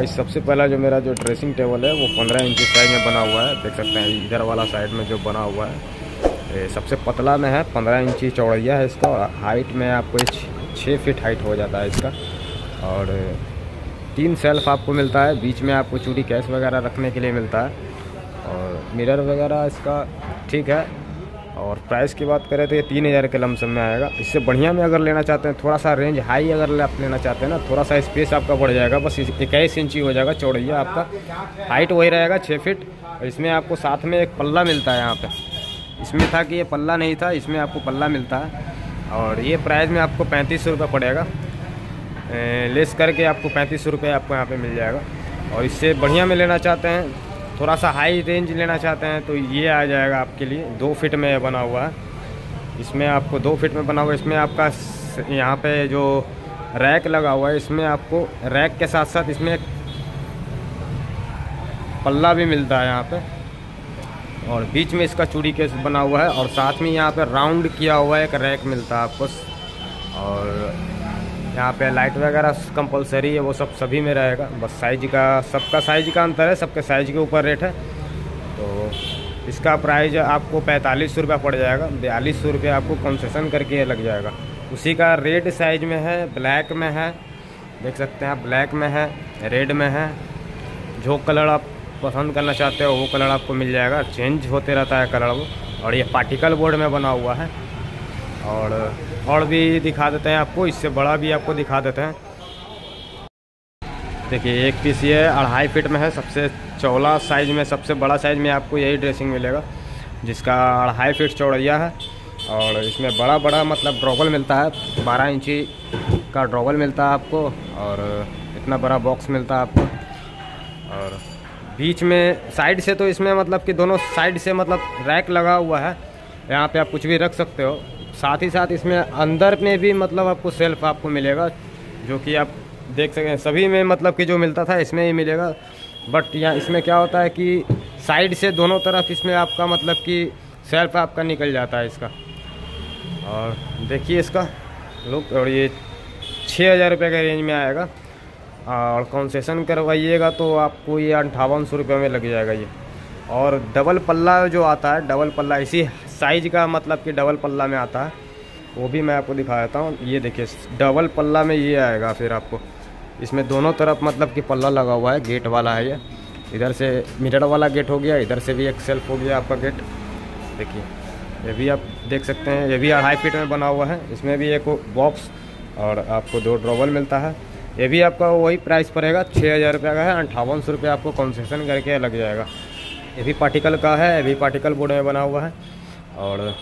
Guys सबसे पहला जो मेरा जो ड्रेसिंग टेबल है, वो पंद्रह इंची साइज़ में बना हुआ है। देख सकते हैं, इधर वाला साइड में जो बना हुआ है। सबसे पतला में है, पंद्रह इंची चौड़ैया है इसका, और हाइट में आपको छः फीट हाइट हो जाता है इसका। और, तीन सेल्फ आपको मिलता है, बीच में आपको चूड़ी कैश वगैरह रखने के लिए मिलता है। और मिरर वगैरह इसका ठीक है और प्राइस की बात करें तो ये तीन हज़ार के लमसम में आएगा। इससे बढ़िया में अगर लेना चाहते हैं, थोड़ा सा रेंज हाई अगर आप लेना चाहते हैं ना, थोड़ा सा स्पेस आपका बढ़ जाएगा। बस इक्कीस इंची हो जाएगा चौड़ैया आपका। हाइट वही रहेगा छः फिट और इसमें आपको साथ में एक पल्ला मिलता है यहाँ पर इसमें था कि ये पल्ला नहीं था, इसमें आपको पल्ला मिलता है। और ये प्राइस में आपको पैंतीस सौ पड़ेगा। लेस करके आपको पैंतीस सौ आपको यहाँ पर मिल जाएगा। और इससे बढ़िया में लेना चाहते हैं थोड़ा सा हाई रेंज लेना चाहते हैं तो ये आ जाएगा आपके लिए। दो फिट में बना हुआ है। इसमें आपको दो फिट में बना हुआ इसमें आपका यहाँ पे जो रैक लगा हुआ है, इसमें आपको रैक के साथ साथ इसमें पल्ला भी मिलता है यहाँ पे। और बीच में इसका चूड़ी केस बना हुआ है और साथ में यहाँ पे राउंड किया हुआ है एक रैक मिलता है आपको। और यहाँ पे लाइट वगैरह कंपलसरी है, वो सब सभी में रहेगा। बस साइज़ का, सबका साइज़ का अंतर है, सबके साइज़ के ऊपर रेट है। तो इसका प्राइस आपको पैंतालीस सौ रुपया पड़ जाएगा। बयालीस सौ रुपया आपको कंसेशन करके लग जाएगा। उसी का रेड साइज़ में है ब्लैक में है। देख सकते हैं आप ब्लैक में है रेड में है। जो कलर आप पसंद करना चाहते हो, वो कलर आपको मिल जाएगा। चेंज होते रहता है कलर वो। और ये पार्टिकल बोर्ड में बना हुआ है। और और भी दिखा देते हैं आपको, इससे बड़ा भी आपको दिखा देते हैं। देखिए, एक पीस ये अढ़ाई फीट में है, सबसे चौला साइज़ में, सबसे बड़ा साइज़ में आपको यही ड्रेसिंग मिलेगा, जिसका अढ़ाई फीट चौड़ैया है। और इसमें बड़ा बड़ा मतलब ड्रॉबल मिलता है, बारह इंची का ड्रॉबल मिलता है आपको, और इतना बड़ा बॉक्स मिलता है आपको। और बीच में साइड से तो इसमें मतलब कि दोनों साइड से मतलब रैक लगा हुआ है, यहाँ पे आप कुछ भी रख सकते हो। साथ ही साथ इसमें अंदर में भी मतलब आपको सेल्फ आपको मिलेगा, जो कि आप देख सकें सभी में मतलब कि जो मिलता था इसमें ही मिलेगा। बट यहाँ इसमें क्या होता है कि साइड से दोनों तरफ़ इसमें आपका मतलब कि सेल्फ आपका निकल जाता है इसका। और देखिए इसका लुक और ये छः हज़ार रुपये के रेंज में आएगा। और कंसेशन करवाइएगा तो आपको ये अंठावन सौ रुपये में लग जाएगा ये। और डबल पल्ला जो आता है डबल पल्ला इसी साइज़ का मतलब कि डबल पल्ला में आता है, वो भी मैं आपको दिखा देता हूँ। ये देखिए, डबल पल्ला में ये आएगा फिर आपको। इसमें दोनों तरफ़ मतलब कि पल्ला लगा हुआ है, गेट वाला है ये। इधर से मिरर वाला गेट हो गया, इधर से भी एक सेल्फ हो गया आपका गेट। देखिए, ये भी आप देख सकते हैं, ये भी अढ़ाई फीट में बना हुआ है। इसमें भी एक बॉक्स और आपको दो ड्रॉवल मिलता है। ये भी आपका वही प्राइस पड़ेगा छः हज़ार रुपये का है, अंठावन सौ रुपये आपको कंसेशन करके लग जाएगा। ये भी पार्टिकल का है, ये भी पार्टिकल बोर्ड में बना हुआ है। और